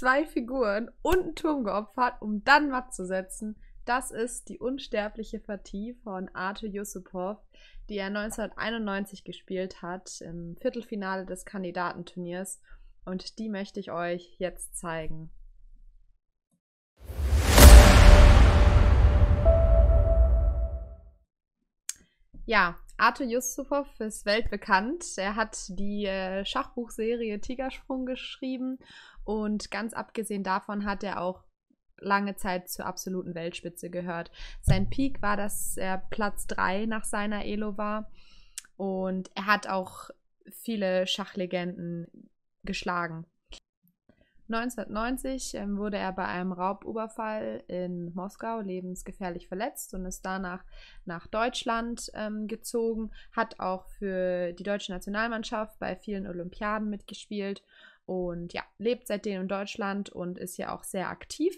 zwei Figuren und einen Turm geopfert, um dann matt zu setzen. Das ist die unsterbliche Partie von Arthur Yusupov, die er 1991 gespielt hat im Viertelfinale des Kandidatenturniers. Und die möchte ich euch jetzt zeigen. Ja, Arthur Yusupov ist weltbekannt. Er hat die äh, Schachbuchserie Tigersprung geschrieben und ganz abgesehen davon hat er auch lange Zeit zur absoluten Weltspitze gehört. Sein Peak war, dass er Platz 3 nach seiner Elo war und er hat auch viele Schachlegenden geschlagen. 1990 ähm, wurde er bei einem Raubüberfall in Moskau lebensgefährlich verletzt und ist danach nach Deutschland ähm, gezogen, hat auch für die deutsche Nationalmannschaft bei vielen Olympiaden mitgespielt und ja, lebt seitdem in Deutschland und ist ja auch sehr aktiv.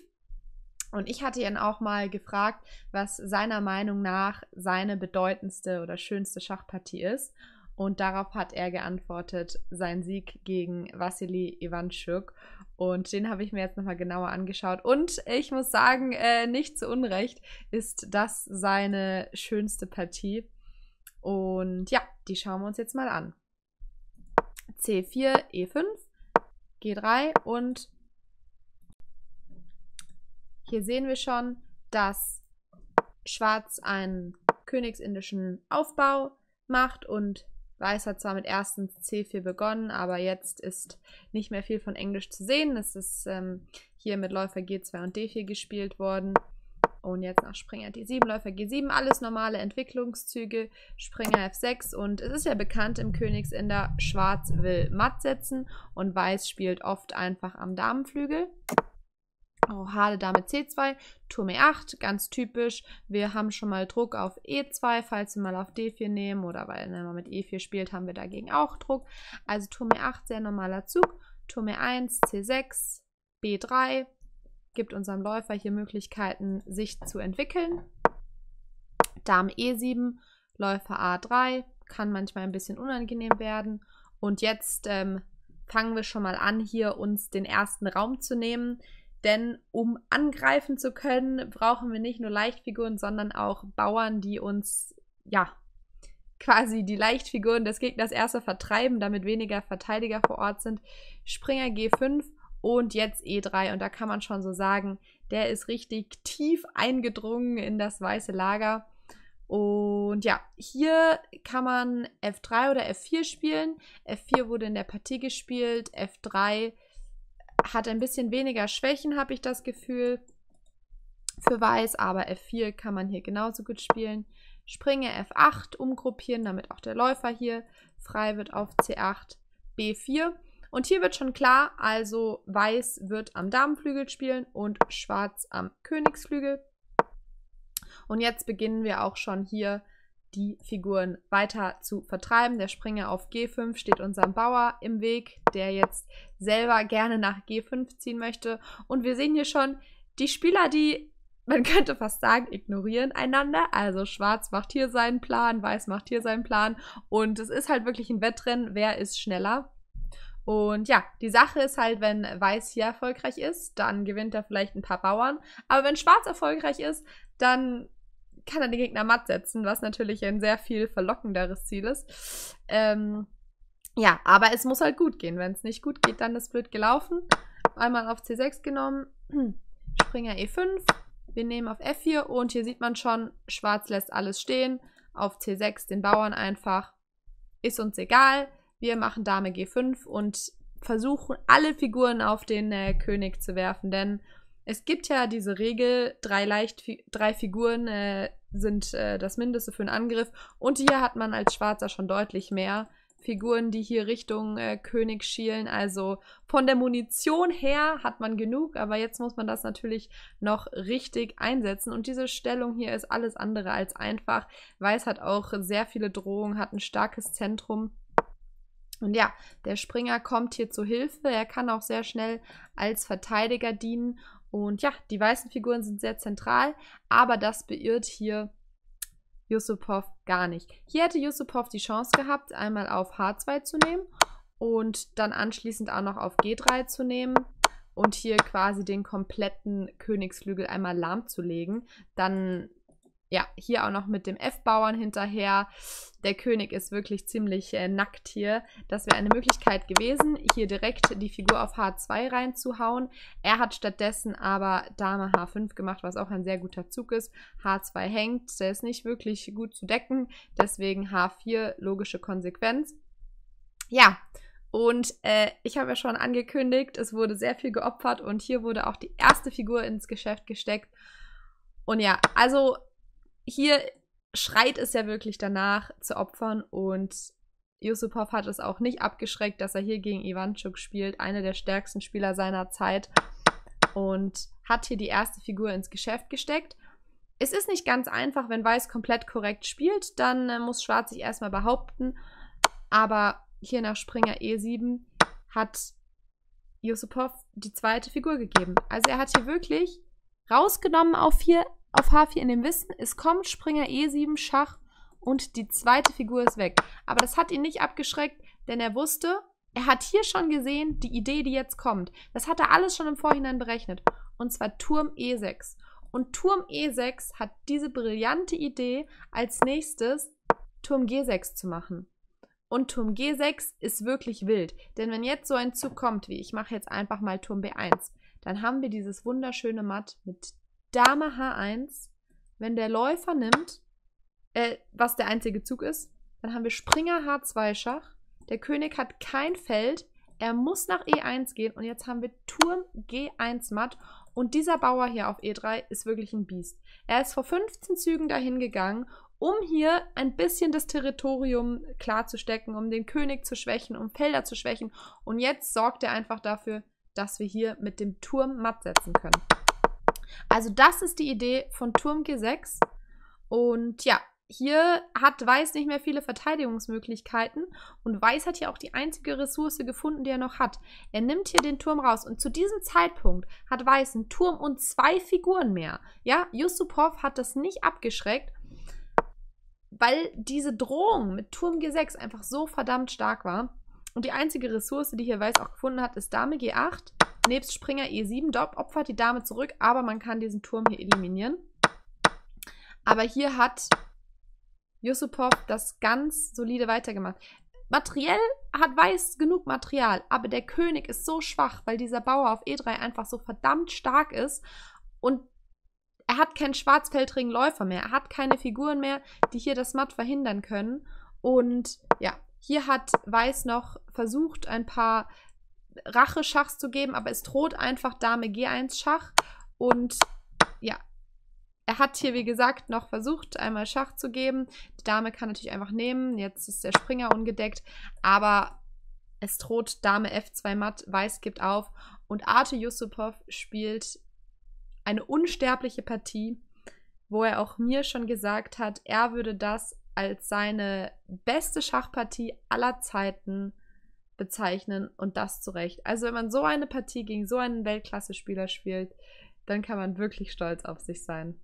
Und ich hatte ihn auch mal gefragt, was seiner Meinung nach seine bedeutendste oder schönste Schachpartie ist. Und darauf hat er geantwortet, sein Sieg gegen Wassily Ivanchuk. Und den habe ich mir jetzt nochmal genauer angeschaut. Und ich muss sagen, äh, nicht zu Unrecht ist das seine schönste Partie. Und ja, die schauen wir uns jetzt mal an. C4, E5, G3 und hier sehen wir schon, dass Schwarz einen königsindischen Aufbau macht und Weiß hat zwar mit erstens C4 begonnen, aber jetzt ist nicht mehr viel von Englisch zu sehen. Es ist ähm, hier mit Läufer G2 und D4 gespielt worden. Und jetzt nach Springer D7, Läufer G7, alles normale Entwicklungszüge, Springer F6 und es ist ja bekannt im Königsinder, Schwarz will matt setzen und Weiß spielt oft einfach am Damenflügel. Oh, Hade Dame C2, Turm E8, ganz typisch. Wir haben schon mal Druck auf E2, falls wir mal auf D4 nehmen oder weil wenn man mit E4 spielt, haben wir dagegen auch Druck. Also Turm E8, sehr normaler Zug. Turm E1, C6, B3, gibt unserem Läufer hier Möglichkeiten, sich zu entwickeln. Dame E7, Läufer A3, kann manchmal ein bisschen unangenehm werden. Und jetzt ähm, fangen wir schon mal an, hier uns den ersten Raum zu nehmen. Denn um angreifen zu können, brauchen wir nicht nur Leichtfiguren, sondern auch Bauern, die uns, ja, quasi die Leichtfiguren des Gegners erster vertreiben, damit weniger Verteidiger vor Ort sind. Springer G5 und jetzt E3. Und da kann man schon so sagen, der ist richtig tief eingedrungen in das weiße Lager. Und ja, hier kann man F3 oder F4 spielen. F4 wurde in der Partie gespielt. F3 hat ein bisschen weniger Schwächen, habe ich das Gefühl, für Weiß, aber F4 kann man hier genauso gut spielen. Springe F8, umgruppieren, damit auch der Läufer hier frei wird auf C8, B4. Und hier wird schon klar, also Weiß wird am Damenflügel spielen und Schwarz am Königsflügel. Und jetzt beginnen wir auch schon hier die Figuren weiter zu vertreiben. Der Springer auf G5 steht unserem Bauer im Weg, der jetzt selber gerne nach G5 ziehen möchte. Und wir sehen hier schon die Spieler, die, man könnte fast sagen, ignorieren einander. Also Schwarz macht hier seinen Plan, Weiß macht hier seinen Plan. Und es ist halt wirklich ein Wettrennen, wer ist schneller. Und ja, die Sache ist halt, wenn Weiß hier erfolgreich ist, dann gewinnt er vielleicht ein paar Bauern. Aber wenn Schwarz erfolgreich ist, dann kann er den Gegner matt setzen, was natürlich ein sehr viel verlockenderes Ziel ist. Ähm, ja, aber es muss halt gut gehen. Wenn es nicht gut geht, dann ist blöd gelaufen. Einmal auf C6 genommen, Springer E5, wir nehmen auf F4 und hier sieht man schon, Schwarz lässt alles stehen. Auf C6 den Bauern einfach. Ist uns egal. Wir machen Dame G5 und versuchen alle Figuren auf den äh, König zu werfen, denn es gibt ja diese Regel, drei, leicht, drei Figuren äh, sind äh, das Mindeste für einen Angriff. Und hier hat man als Schwarzer schon deutlich mehr Figuren, die hier Richtung äh, König schielen. Also von der Munition her hat man genug, aber jetzt muss man das natürlich noch richtig einsetzen. Und diese Stellung hier ist alles andere als einfach. Weiß hat auch sehr viele Drohungen, hat ein starkes Zentrum. Und ja, der Springer kommt hier zu Hilfe. Er kann auch sehr schnell als Verteidiger dienen. Und ja, die weißen Figuren sind sehr zentral, aber das beirrt hier Yusupov gar nicht. Hier hätte Yusupov die Chance gehabt, einmal auf H2 zu nehmen und dann anschließend auch noch auf G3 zu nehmen. und hier quasi den kompletten Königsflügel einmal lahmzulegen. Dann ja, hier auch noch mit dem F-Bauern hinterher. Der König ist wirklich ziemlich äh, nackt hier. Das wäre eine Möglichkeit gewesen, hier direkt die Figur auf H2 reinzuhauen. Er hat stattdessen aber Dame H5 gemacht, was auch ein sehr guter Zug ist. H2 hängt, der ist nicht wirklich gut zu decken. Deswegen H4, logische Konsequenz. Ja, und äh, ich habe ja schon angekündigt, es wurde sehr viel geopfert und hier wurde auch die erste Figur ins Geschäft gesteckt. Und ja, also hier schreit es ja wirklich danach zu opfern und Yusupov hat es auch nicht abgeschreckt, dass er hier gegen Ivanchuk spielt, einer der stärksten Spieler seiner Zeit und hat hier die erste Figur ins Geschäft gesteckt. Es ist nicht ganz einfach, wenn Weiß komplett korrekt spielt, dann äh, muss Schwarz sich erstmal behaupten, aber hier nach Springer E7 hat Yusupov die zweite Figur gegeben. Also er hat hier wirklich rausgenommen auf 4 auf H4 in dem Wissen, es kommt Springer E7 Schach und die zweite Figur ist weg. Aber das hat ihn nicht abgeschreckt, denn er wusste, er hat hier schon gesehen, die Idee, die jetzt kommt. Das hat er alles schon im Vorhinein berechnet. Und zwar Turm E6. Und Turm E6 hat diese brillante Idee, als nächstes Turm G6 zu machen. Und Turm G6 ist wirklich wild. Denn wenn jetzt so ein Zug kommt, wie ich mache jetzt einfach mal Turm B1, dann haben wir dieses wunderschöne Matt mit Dame H1. Wenn der Läufer nimmt, äh, was der einzige Zug ist, dann haben wir Springer H2 Schach. Der König hat kein Feld. Er muss nach E1 gehen und jetzt haben wir Turm G1 Matt. Und dieser Bauer hier auf E3 ist wirklich ein Biest. Er ist vor 15 Zügen dahin gegangen, um hier ein bisschen das Territorium klarzustecken, um den König zu schwächen, um Felder zu schwächen. Und jetzt sorgt er einfach dafür, dass wir hier mit dem Turm matt setzen können. Also das ist die Idee von Turm G6. Und ja, hier hat Weiß nicht mehr viele Verteidigungsmöglichkeiten und Weiß hat hier auch die einzige Ressource gefunden, die er noch hat. Er nimmt hier den Turm raus und zu diesem Zeitpunkt hat Weiß einen Turm und zwei Figuren mehr. Ja, Yusupov hat das nicht abgeschreckt, weil diese Drohung mit Turm G6 einfach so verdammt stark war. Und die einzige Ressource, die hier Weiß auch gefunden hat, ist Dame G8 nebst Springer E7. Dort opfert die Dame zurück, aber man kann diesen Turm hier eliminieren. Aber hier hat Yusupov das ganz solide weitergemacht. Materiell hat Weiß genug Material, aber der König ist so schwach, weil dieser Bauer auf E3 einfach so verdammt stark ist und er hat keinen schwarzfeldrigen Läufer mehr. Er hat keine Figuren mehr, die hier das Matt verhindern können. Und ja, hier hat Weiß noch versucht, ein paar Rache-Schachs zu geben, aber es droht einfach Dame G1 Schach. Und ja, er hat hier, wie gesagt, noch versucht, einmal Schach zu geben. Die Dame kann natürlich einfach nehmen. Jetzt ist der Springer ungedeckt. Aber es droht Dame F2 matt. Weiß gibt auf. Und Arte Yusupov spielt eine unsterbliche Partie, wo er auch mir schon gesagt hat, er würde das als seine beste Schachpartie aller Zeiten bezeichnen und das zu Recht. Also wenn man so eine Partie gegen so einen Weltklasse-Spieler spielt, dann kann man wirklich stolz auf sich sein.